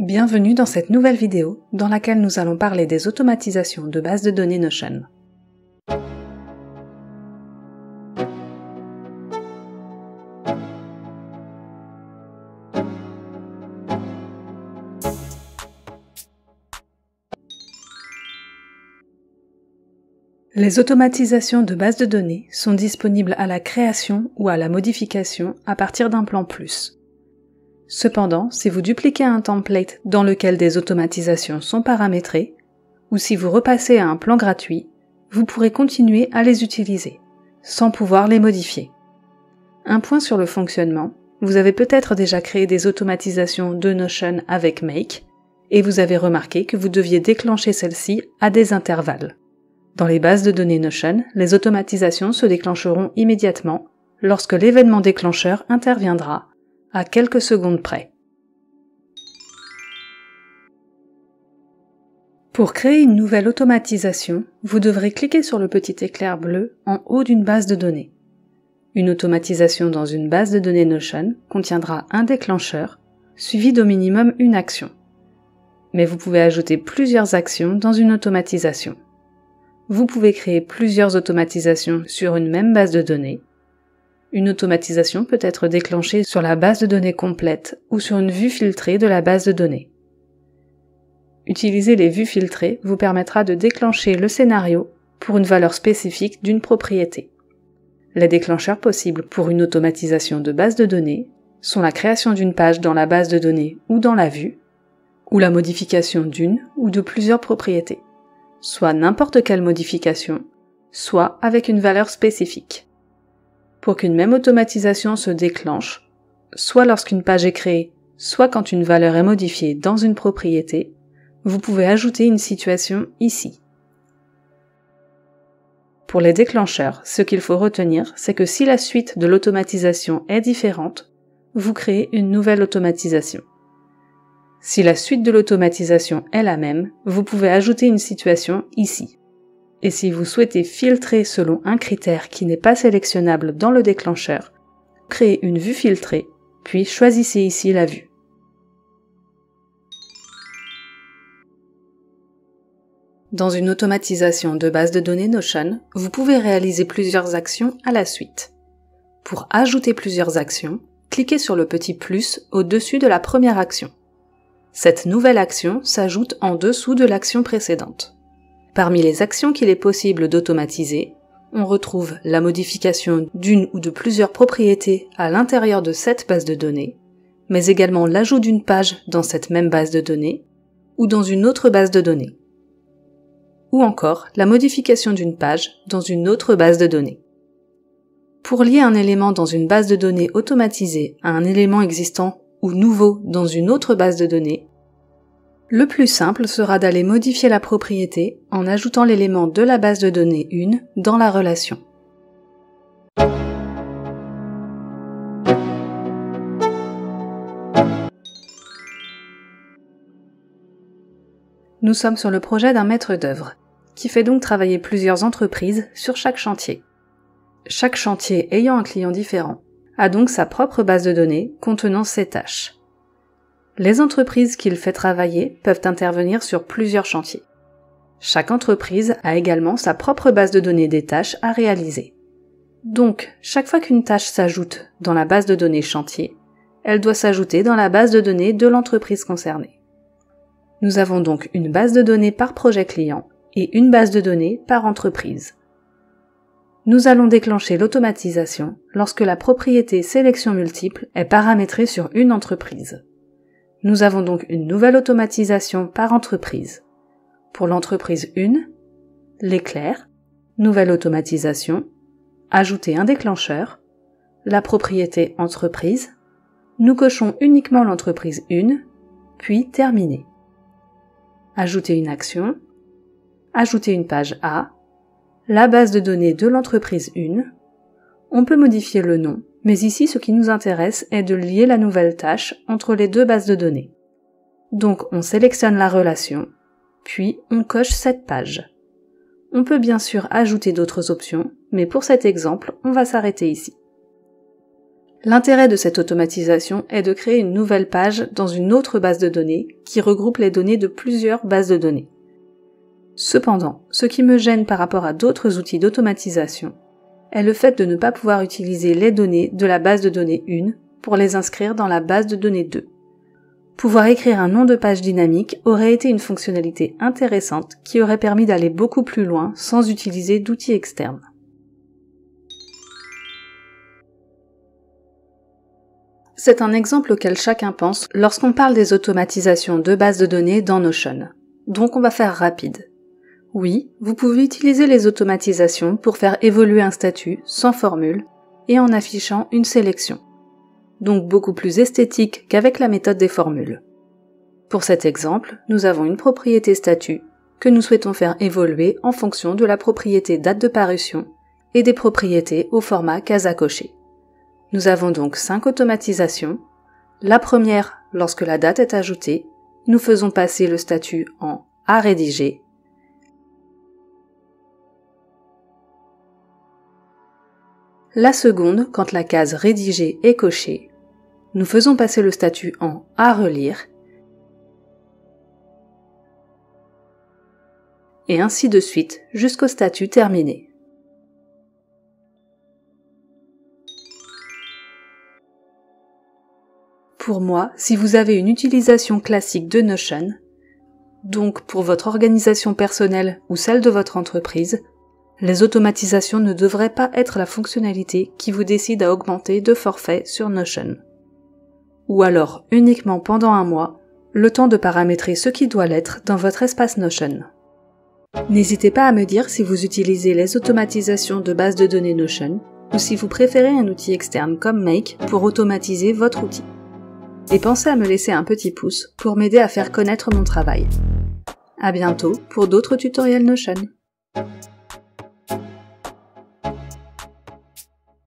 Bienvenue dans cette nouvelle vidéo dans laquelle nous allons parler des automatisations de bases de données Notion. Les automatisations de bases de données sont disponibles à la création ou à la modification à partir d'un plan plus. Cependant, si vous dupliquez un template dans lequel des automatisations sont paramétrées, ou si vous repassez à un plan gratuit, vous pourrez continuer à les utiliser, sans pouvoir les modifier. Un point sur le fonctionnement, vous avez peut-être déjà créé des automatisations de Notion avec Make, et vous avez remarqué que vous deviez déclencher celles-ci à des intervalles. Dans les bases de données Notion, les automatisations se déclencheront immédiatement lorsque l'événement déclencheur interviendra à quelques secondes près. Pour créer une nouvelle automatisation, vous devrez cliquer sur le petit éclair bleu en haut d'une base de données. Une automatisation dans une base de données Notion contiendra un déclencheur, suivi d'au minimum une action. Mais vous pouvez ajouter plusieurs actions dans une automatisation. Vous pouvez créer plusieurs automatisations sur une même base de données, une automatisation peut être déclenchée sur la base de données complète ou sur une vue filtrée de la base de données. Utiliser les vues filtrées vous permettra de déclencher le scénario pour une valeur spécifique d'une propriété. Les déclencheurs possibles pour une automatisation de base de données sont la création d'une page dans la base de données ou dans la vue, ou la modification d'une ou de plusieurs propriétés, soit n'importe quelle modification, soit avec une valeur spécifique pour qu'une même automatisation se déclenche, soit lorsqu'une page est créée, soit quand une valeur est modifiée dans une propriété, vous pouvez ajouter une situation ici. Pour les déclencheurs, ce qu'il faut retenir, c'est que si la suite de l'automatisation est différente, vous créez une nouvelle automatisation. Si la suite de l'automatisation est la même, vous pouvez ajouter une situation ici. Et si vous souhaitez filtrer selon un critère qui n'est pas sélectionnable dans le déclencheur, créez une vue filtrée, puis choisissez ici la vue. Dans une automatisation de base de données Notion, vous pouvez réaliser plusieurs actions à la suite. Pour ajouter plusieurs actions, cliquez sur le petit plus au-dessus de la première action. Cette nouvelle action s'ajoute en dessous de l'action précédente. Parmi les actions qu'il est possible d'automatiser, on retrouve la modification d'une ou de plusieurs propriétés à l'intérieur de cette base de données, mais également l'ajout d'une page dans cette même base de données ou dans une autre base de données. Ou encore la modification d'une page dans une autre base de données. Pour lier un élément dans une base de données automatisée à un élément existant ou nouveau dans une autre base de données, le plus simple sera d'aller modifier la propriété en ajoutant l'élément de la base de données 1 dans la relation. Nous sommes sur le projet d'un maître d'œuvre, qui fait donc travailler plusieurs entreprises sur chaque chantier. Chaque chantier ayant un client différent a donc sa propre base de données contenant ses tâches. Les entreprises qu'il fait travailler peuvent intervenir sur plusieurs chantiers. Chaque entreprise a également sa propre base de données des tâches à réaliser. Donc, chaque fois qu'une tâche s'ajoute dans la base de données chantier, elle doit s'ajouter dans la base de données de l'entreprise concernée. Nous avons donc une base de données par projet client et une base de données par entreprise. Nous allons déclencher l'automatisation lorsque la propriété sélection multiple est paramétrée sur une entreprise. Nous avons donc une nouvelle automatisation par entreprise. Pour l'entreprise 1, l'éclair, nouvelle automatisation, ajouter un déclencheur, la propriété entreprise, nous cochons uniquement l'entreprise 1, puis terminer. Ajouter une action, ajouter une page A, la base de données de l'entreprise 1, on peut modifier le nom, mais ici, ce qui nous intéresse est de lier la nouvelle tâche entre les deux bases de données. Donc, on sélectionne la relation, puis on coche cette page. On peut bien sûr ajouter d'autres options, mais pour cet exemple, on va s'arrêter ici. L'intérêt de cette automatisation est de créer une nouvelle page dans une autre base de données qui regroupe les données de plusieurs bases de données. Cependant, ce qui me gêne par rapport à d'autres outils d'automatisation est le fait de ne pas pouvoir utiliser les données de la base de données 1 pour les inscrire dans la base de données 2. Pouvoir écrire un nom de page dynamique aurait été une fonctionnalité intéressante qui aurait permis d'aller beaucoup plus loin sans utiliser d'outils externes. C'est un exemple auquel chacun pense lorsqu'on parle des automatisations de bases de données dans Notion. Donc on va faire rapide. Oui, vous pouvez utiliser les automatisations pour faire évoluer un statut sans formule et en affichant une sélection donc beaucoup plus esthétique qu'avec la méthode des formules. Pour cet exemple, nous avons une propriété statut que nous souhaitons faire évoluer en fonction de la propriété date de parution et des propriétés au format case à cocher. Nous avons donc cinq automatisations. La première, lorsque la date est ajoutée, nous faisons passer le statut en à rédiger. La seconde, quand la case rédiger est cochée, nous faisons passer le statut en à relire et ainsi de suite jusqu'au statut terminé. Pour moi, si vous avez une utilisation classique de Notion, donc pour votre organisation personnelle ou celle de votre entreprise, les automatisations ne devraient pas être la fonctionnalité qui vous décide à augmenter de forfait sur Notion ou alors uniquement pendant un mois, le temps de paramétrer ce qui doit l'être dans votre espace Notion. N'hésitez pas à me dire si vous utilisez les automatisations de base de données Notion ou si vous préférez un outil externe comme Make pour automatiser votre outil. Et pensez à me laisser un petit pouce pour m'aider à faire connaître mon travail. À bientôt pour d'autres tutoriels Notion.